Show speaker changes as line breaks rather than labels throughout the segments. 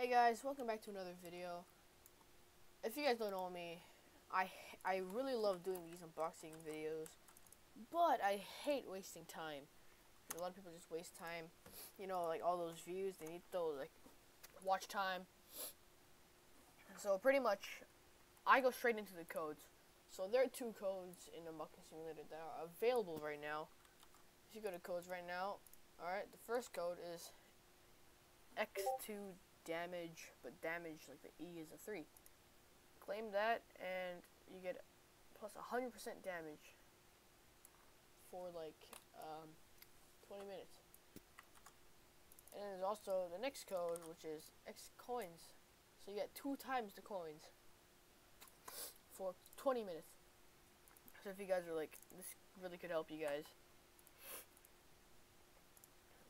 Hey guys, welcome back to another video. If you guys don't know me, I I really love doing these unboxing videos, but I hate wasting time. A lot of people just waste time, you know, like all those views. They need those like watch time. So pretty much, I go straight into the codes. So there are two codes in the Unboxing Simulator that are available right now. If you go to codes right now, all right, the first code is X2 damage, but damage, like the E is a 3. Claim that, and you get plus 100% damage for like um, 20 minutes. And there's also the next code, which is X coins. So you get two times the coins for 20 minutes. So if you guys are like, this really could help you guys.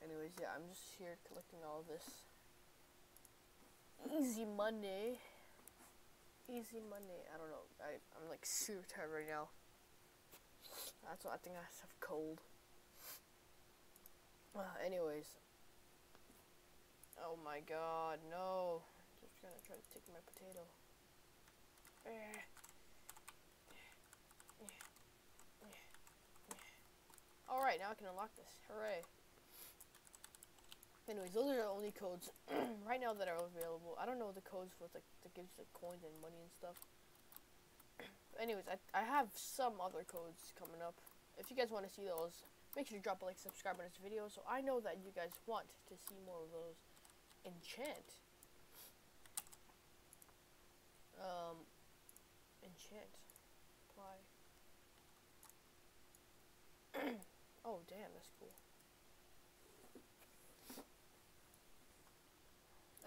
Anyways, yeah, I'm just here collecting all of this. Easy money. Easy money. I don't know. I, I'm like super tired right now. That's what I think I have cold. Uh, anyways. Oh my god, no. Just gonna try to take my potato. Eh. Eh. Eh. Alright, now I can unlock this. Hooray. Anyways, those are the only codes right now that are available. I don't know the codes for like that gives like coins and money and stuff. anyways, I I have some other codes coming up. If you guys want to see those, make sure to drop a like, subscribe on this video, so I know that you guys want to see more of those. Enchant. Um, enchant. Apply. oh damn, that's cool.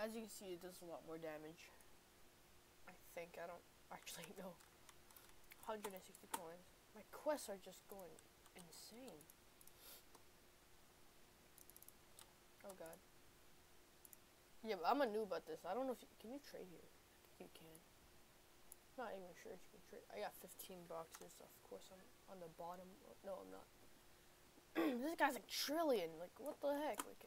As you can see, it does a lot more damage. I think. I don't actually know. 160 coins. My quests are just going insane. Oh god. Yeah, but I'm a noob at this. I don't know if you, can you trade here? You can. Not even sure if you can trade. I got 15 boxes. Of course, I'm on the bottom. No, I'm not. this guy's a trillion. Like, what the heck? Like,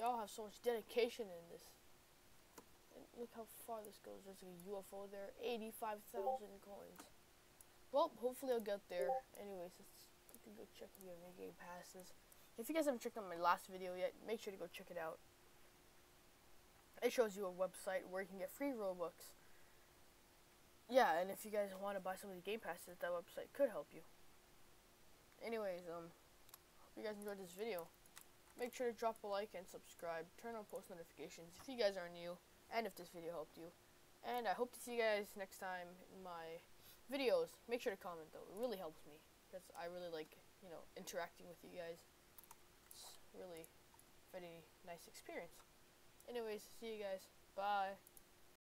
y'all have so much dedication in this. And look how far this goes. There's a UFO there. 85,000 coins. Well, hopefully I'll get there. Anyways, let's we can go check if we have any game passes. If you guys haven't checked out my last video yet, make sure to go check it out. It shows you a website where you can get free Robux. Yeah, and if you guys want to buy some of the game passes, that website could help you. Anyways, um, hope you guys enjoyed this video. Make sure to drop a like and subscribe. Turn on post notifications if you guys are new and if this video helped you. And I hope to see you guys next time in my videos. Make sure to comment though. It really helps me because I really like, you know, interacting with you guys. It's really very nice experience. Anyways, see you guys. Bye.